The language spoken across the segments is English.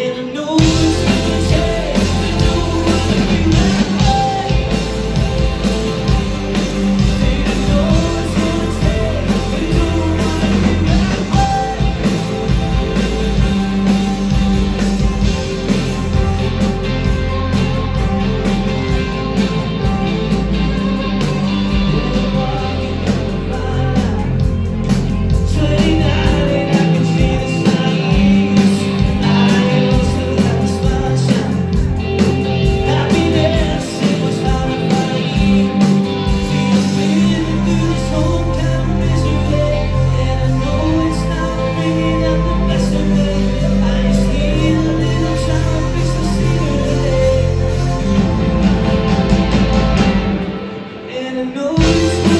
in Thank you.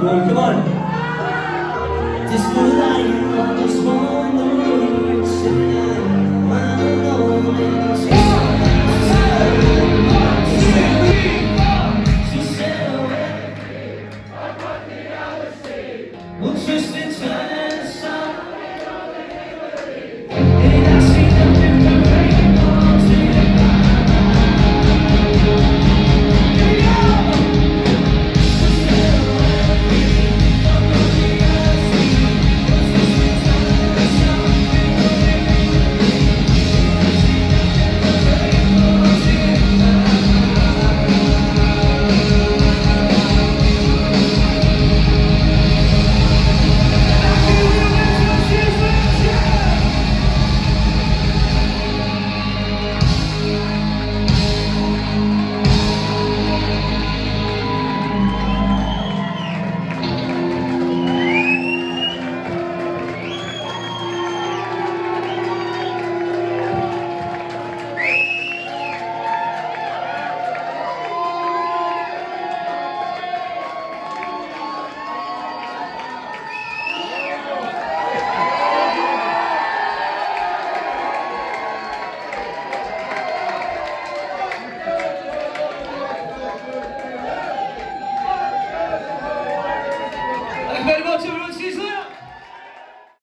boy, come on. This life, I just want tonight.